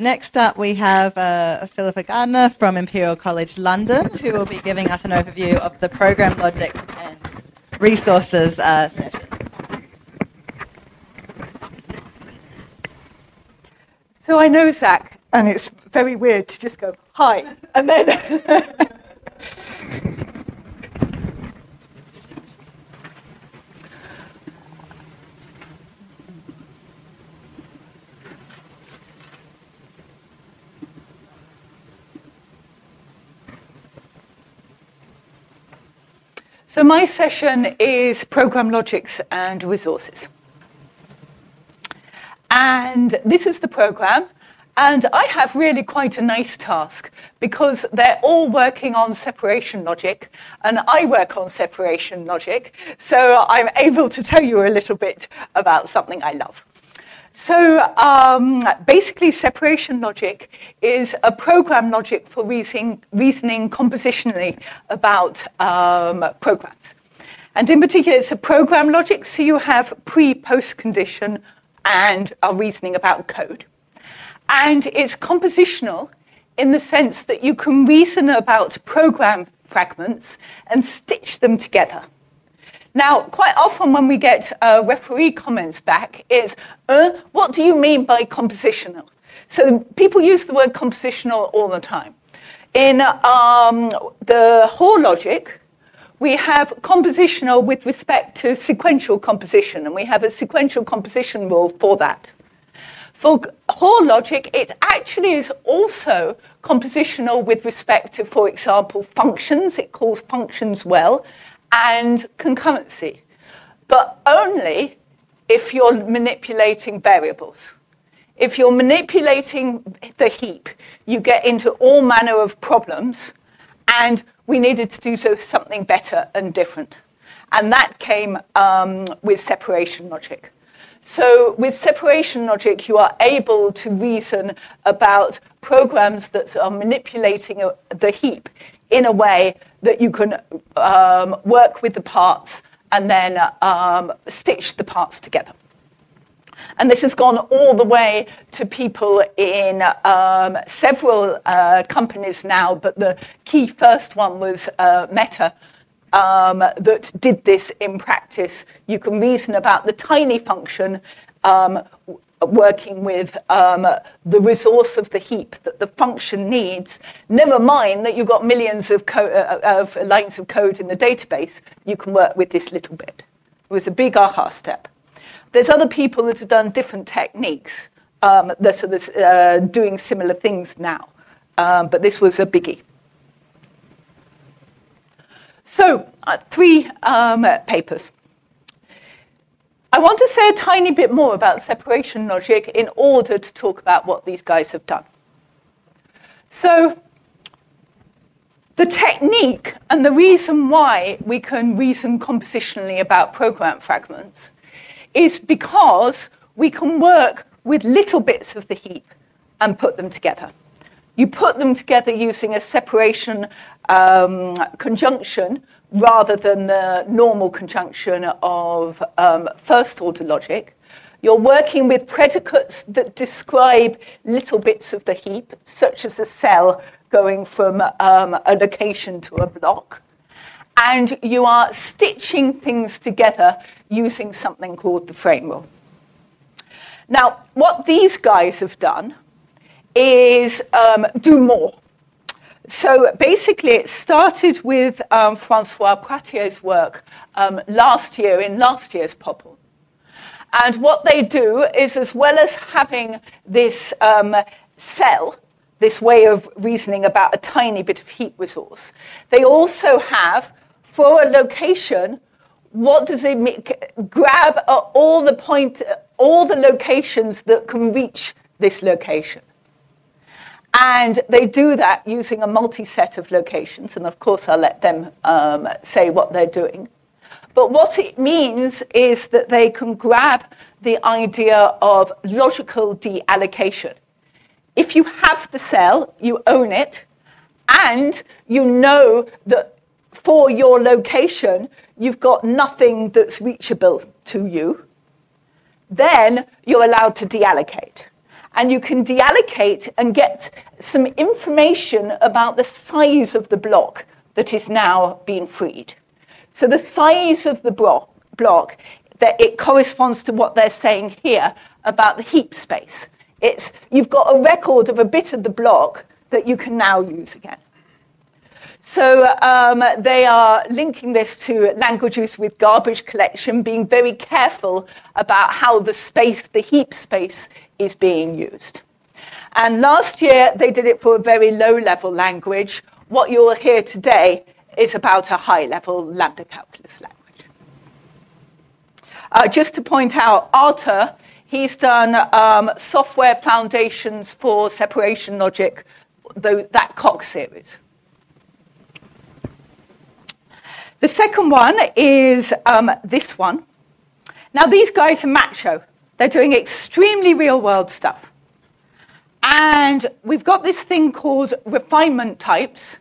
Next up, we have uh, Philippa Gardner from Imperial College London, who will be giving us an overview of the program logics and resources uh, session. So I know Zach, and it's very weird to just go, hi, and then. So my session is program logics and resources. And this is the program. And I have really quite a nice task because they're all working on separation logic and I work on separation logic. So I'm able to tell you a little bit about something I love. So um, basically, separation logic is a program logic for reasoning, reasoning compositionally about um, programs. And in particular, it's a program logic, so you have pre-post condition and are reasoning about code. And it's compositional in the sense that you can reason about program fragments and stitch them together. Now, quite often when we get uh, referee comments back, it's, uh, what do you mean by compositional? So people use the word compositional all the time. In um, the Hoare logic, we have compositional with respect to sequential composition, and we have a sequential composition rule for that. For Hoare logic, it actually is also compositional with respect to, for example, functions. It calls functions well, and concurrency, but only if you're manipulating variables. If you're manipulating the heap, you get into all manner of problems, and we needed to do so something better and different. And that came um, with separation logic. So with separation logic, you are able to reason about programs that are manipulating a, the heap in a way that you can um, work with the parts and then um, stitch the parts together. And this has gone all the way to people in um, several uh, companies now, but the key first one was uh, Meta. Um, that did this in practice. You can reason about the tiny function um, working with um, the resource of the heap that the function needs, never mind that you've got millions of, co- uh, of lines of code in the database, you can work with this little bit. It was a big aha step. There's other people that have done different techniques um, that are uh, doing similar things now, um, but this was a biggie. So, uh, three um, papers. I want to say a tiny bit more about separation logic in order to talk about what these guys have done. So, the technique and the reason why we can reason compositionally about program fragments is because we can work with little bits of the heap and put them together. You put them together using a separation um, conjunction rather than the normal conjunction of um, first order logic. You're working with predicates that describe little bits of the heap, such as a cell going from um, a location to a block. And you are stitching things together using something called the frame rule. Now, what these guys have done is um, do more. So basically, it started with um, Francois Pottier's work um, last year in last year's POPL. And what they do is, as well as having this um, cell, this way of reasoning about a tiny bit of heap resource, they also have, for a location, what does it mean? Grab all the point, all the locations that can reach this location. And they do that using a multi-set of locations. And of course, I'll let them um, say what they're doing. But what it means is that they can grab the idea of logical deallocation. If you have the cell, you own it, and you know that for your location, you've got nothing that's reachable to you, then you're allowed to deallocate. And you can deallocate and get some information about the size of the block that is now being freed. So the size of the block, block that it corresponds to what they're saying here about the heap space. It's, you've got a record of a bit of the block that you can now use again. So um, they are linking this to language use with garbage collection, being very careful about how the space, the heap space, is being used. And last year they did it for a very low level language. What you'll hear today is about a high level lambda calculus language. Uh, just to point out, Arthur, he's done um, software foundations for separation logic, the, that Coq series. The second one is um, this one. Now, these guys are macho. They're doing extremely real world stuff. And we've got this thing called refinement types.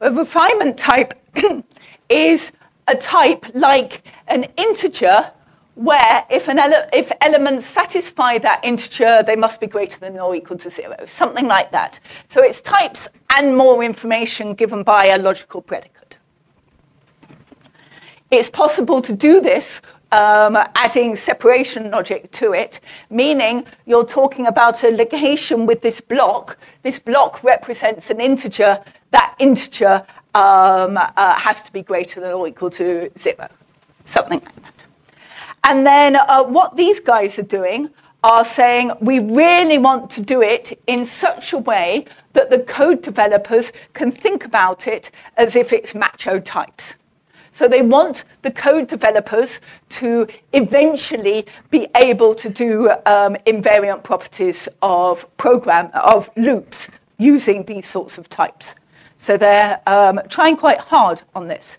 A refinement type is a type like an integer where if, an ele- if elements satisfy that integer, they must be greater than or equal to zero, something like that. So it's types and more information given by a logical predicate. It's possible to do this um, adding separation logic to it, meaning you're talking about a ligation with this block. This block represents an integer. That integer um, uh, has to be greater than or equal to zero, something like that. And then uh, what these guys are doing are saying we really want to do it in such a way that the code developers can think about it as if it's macho types. So they want the code developers to eventually be able to do um, invariant properties of program of loops using these sorts of types. So they're um, trying quite hard on this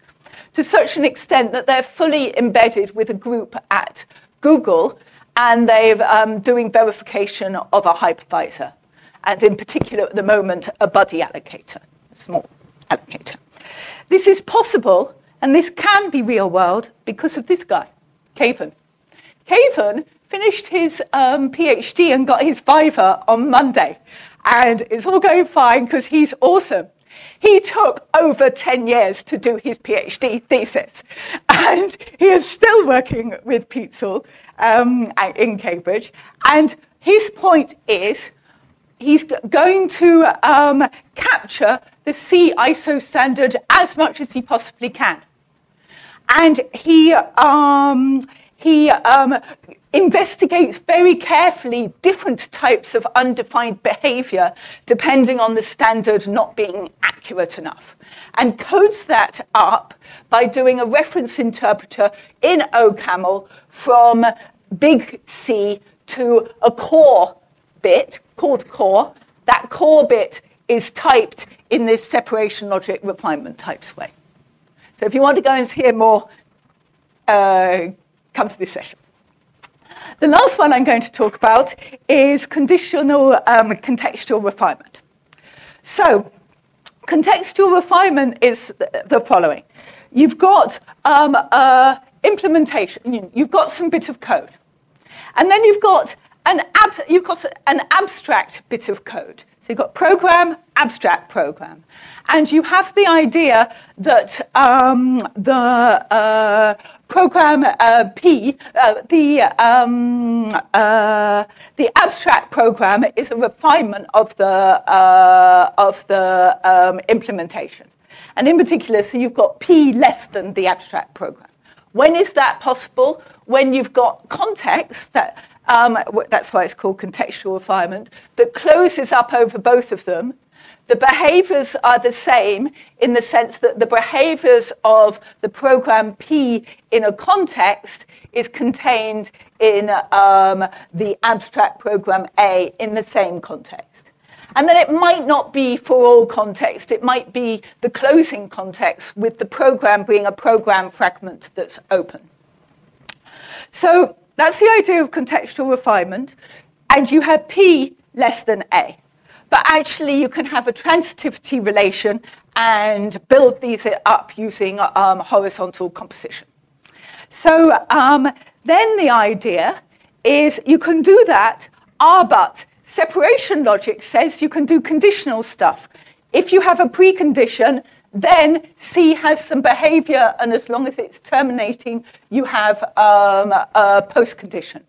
to such an extent that they're fully embedded with a group at Google and they're um, doing verification of a hypervisor, and in particular at the moment, a buddy allocator, a small allocator. This is possible, and this can be real world because of this guy, Kayvan. Kayvan finished his um, PhD and got his Viva on Monday, and it's all going fine because he's awesome. He took over 10 years to do his PhD thesis, and he is still working with Petzl um, in Cambridge. And his point is he's going to um, capture the C ISO standard as much as he possibly can. And he, um, he um, investigates very carefully different types of undefined behavior depending on the standard not being accurate enough and codes that up by doing a reference interpreter in OCaml from big C to a core bit called core. That core bit is typed in this separation logic refinement types way. So if you want to go and hear more, uh, come to this session. The last one I'm going to talk about is conditional um, contextual refinement. So, contextual refinement is the following. You've got um, implementation, you've got some bit of code, and then you've got an, ab- you've got an abstract bit of code. So you've got program, abstract program. And you have the idea that um, the uh, program uh, P, uh, the, um, uh, the abstract program is a refinement of the, uh, of the um, implementation. And in particular, so you've got P less than the abstract program. When is that possible? When you've got context that um, that's why it's called contextual refinement, that closes up over both of them. The behaviors are the same in the sense that the behaviors of the program P in a context is contained in um, the abstract program A in the same context. And then it might not be for all context, it might be the closing context with the program being a program fragment that's open. So that's the idea of contextual refinement. And you have P less than A. But actually, you can have a transitivity relation and build these up using um, horizontal composition. So um, then the idea is you can do that R but Separation logic says you can do conditional stuff. If you have a precondition, then C has some behavior, and as long as it's terminating, you have um, a postcondition.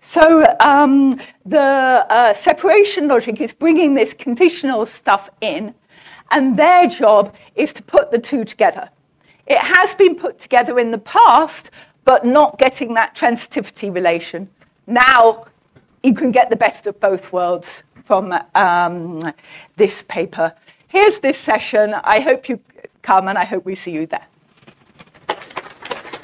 So um, the uh, separation logic is bringing this conditional stuff in, and their job is to put the two together. It has been put together in the past, but not getting that transitivity relation. Now you can get the best of both worlds from um, this paper. Here's this session. I hope you come and I hope we see you there.